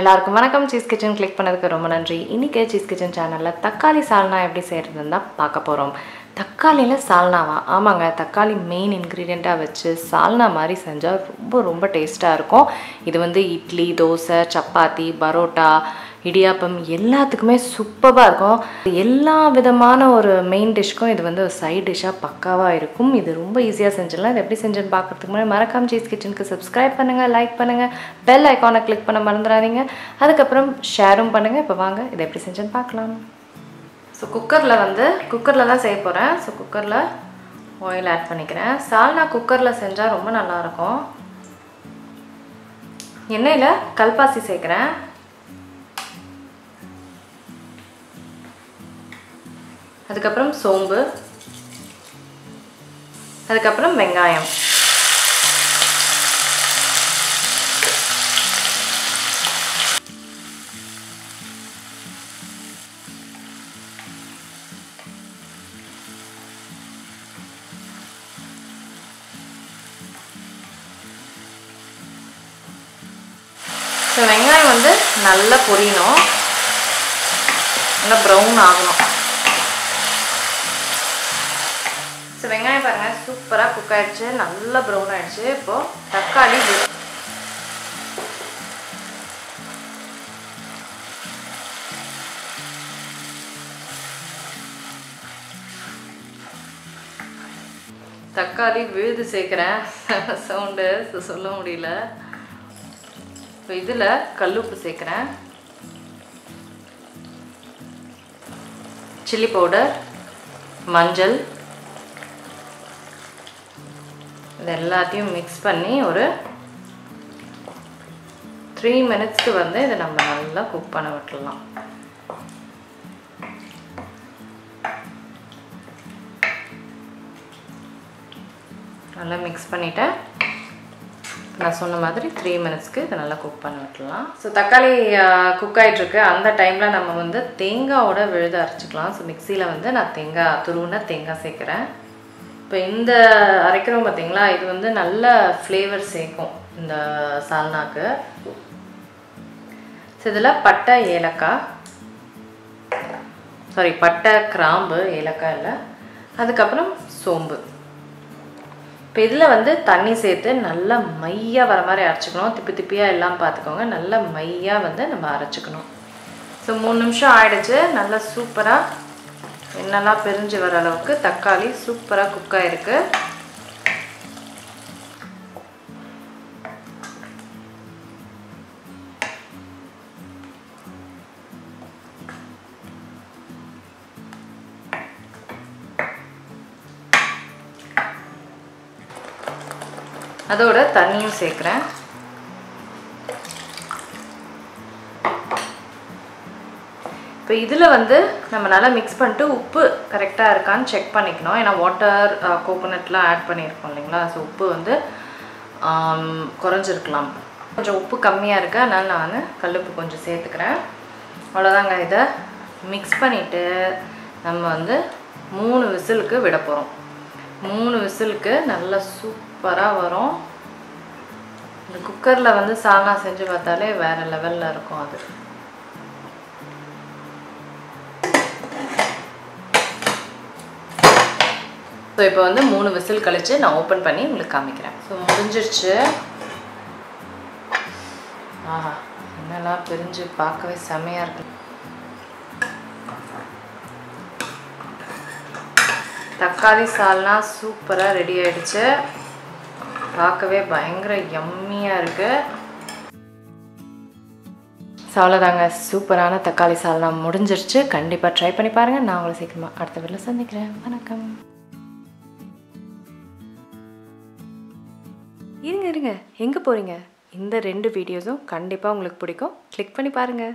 எல்லாருக்கும் வணக்கம். Cheese kitchen click பண்ணதுக்கு ரொம்ப நன்றி. இன்றைக்கி சீஸ் கிச்சன் சேனலில் தக்காளி சால்னா எப்படி செய்கிறதுன்னு தான் பார்க்க போகிறோம் தக்காளியில் சால்னாவா? ஆமாங்க தக்காளி மெயின் இன்க்ரீடியண்ட்டாக வச்சு சால்னா மாதிரி செஞ்சால் ரொம்ப ரொம்ப டேஸ்ட்டாக இருக்கும். இது வந்து இட்லி தோசை சப்பாத்தி பரோட்டா இடியாப்பம் எல்லாத்துக்குமே சூப்பராக இருக்கும். எல்லா விதமான ஒரு மெயின் டிஷ்க்கும் இது வந்து ஒரு சைட் டிஷ்ஷாக பக்காவாக இருக்கும். இது ரொம்ப ஈஸியாக செஞ்சிடலாம். இது எப்படி செஞ்சுன்னு பார்க்கறதுக்கு முன்னாடி மறக்காம சீஸ் கிச்சனுக்கு சப்ஸ்கிரைப் பண்ணுங்கள் லைக் பண்ணுங்கள் பெல் ஐக்கானை கிளிக் பண்ண மறந்துடாதீங்க. அதுக்கப்புறம் ஷேரும் பண்ணுங்கள் இப்போ வாங்க இதை எப்படி செஞ்சுன்னு பார்க்கலாம். ஸோ குக்கரில் வந்து குக்கரில் தான் செய்ய போகிறேன் ஸோ குக்கரில் ஆயில் ஆட் பண்ணிக்கிறேன். சால்னா குக்கரில் செஞ்சால் ரொம்ப நல்லாயிருக்கும் எண்ணெயில் கல்பாசி சேர்க்குறேன். அதுக்கப்புறம் சோம்பு. அதுக்கப்புறம் வெங்காயம். ஸோ வெங்காயம் வந்து நல்லா பொரியணும். நல்லா ப்ரௌன் ஆகணும். பாருங்கள் சூப்பராக குக் ஆகிடுச்சு நல்லா ப்ரௌன் ஆகிடுச்சு இப்போது தக்காளி தக்காளி விழுது சேர்க்குறேன் சவுண்டு சொல்ல முடியல இப்போ இதில் கல்லுப்பு சேர்க்குறேன் சில்லி பவுடர் மஞ்சள் இது எல்லாத்தையும் மிக்ஸ் பண்ணி ஒரு த்ரீ மினிட்ஸ்க்கு வந்து இதை நம்ம நல்லா குக் பண்ண விட்டுடலாம். நல்லா மிக்ஸ் பண்ணிவிட்டேன் நான் சொன்ன மாதிரி த்ரீ மினிட்ஸ்க்கு இதை நல்லா குக் பண்ண விட்டுலாம் ஸோ தக்காளி குக் ஆகிட்டுருக்கு அந்த டைமில் நம்ம வந்து தேங்காவோட விழுத அரைச்சிக்கலாம். ஸோ மிக்சியில் வந்து நான் தேங்காய் துருவுன தேங்காய் சேர்க்குறேன். இப்போ இந்த அரைக்கிறோம் பார்த்தீங்களா இது வந்து நல்ல ஃப்ளேவர் சேர்க்கும் இந்த சால்னாக்கு. ஸோ இதில் பட்டை ஏலக்காய். சாரி பட்டை கிராம்பு ஏலக்காய் இல்லை. அதுக்கப்புறம் சோம்பு. இப்போ இதில் வந்து தண்ணி சேர்த்து நல்லா மையாக வர மாதிரி அரைச்சிக்கணும். திப்பி திப்பியாக எல்லாம் பார்த்துக்கோங்க நல்லா மையாக வந்து நம்ம அரைச்சிக்கணும். ஸோ மூணு நிமிஷம் ஆயிடுச்சு. நல்லா சூப்பராக எண்ணெல்லாம் பிரிஞ்சு வர அளவுக்கு தக்காளி சூப்பராக குக் ஆகிருக்கு அதோட தண்ணியும் சேர்க்குறேன். இப்போ இதில் வந்து நம்ம நல்லா மிக்ஸ் பண்ணிட்டு உப்பு கரெக்டாக இருக்கான்னு செக் பண்ணிக்கணும். ஏன்னா வாட்டர் கோகோனட்லாம் ஆட் பண்ணியிருக்கோம் இல்லைங்களா? ஸோ உப்பு வந்து குறைஞ்சிருக்கலாம். கொஞ்சம் உப்பு கம்மியாக இருக்கு. அதனால் நான் வந்து கல்லுப்பு கொஞ்சம் சேர்த்துக்கிறேன். அவ்வளோதாங்க. இதை மிக்ஸ் பண்ணிவிட்டு நம்ம வந்து மூணு விசிலுக்கு விட போகிறோம் மூணு விசிலுக்கு நல்லா சூப்பராக வரும். இந்த குக்கரில் வந்து சால்னா செஞ்சு பார்த்தாலே வேறு லெவலில் இருக்கும் அது. ஸோ இப்போ வந்து மூணு விசில் கழித்து நான் ஓப்பன் பண்ணி உங்களுக்கு காமிக்கிறேன். ஸோ முடிஞ்சிருச்சு. ஆஹா என்னெல்லாம் பிரிஞ்சு பார்க்கவே செமையாக இருக்கு. தக்காளி சால்னா சூப்பராக ரெடி ஆயிடுச்சு. பார்க்கவே பயங்கர எம்மியாக இருக்குது ஸோ அவ்வளோதாங்க சூப்பரான தக்காளி சால்னா முடிஞ்சிருச்சு. கண்டிப்பாக ட்ரை பண்ணி பாருங்கள் நான் உங்களை சீக்கிரமாக அடுத்த வீட்டில் சந்திக்கிறேன். வணக்கம். இருங்க இருங்க. எங்கே போகிறீங்க இந்த ரெண்டு வீடியோஸும் கண்டிப்பாக உங்களுக்கு பிடிக்கும். கிளிக் பண்ணி பாருங்கள்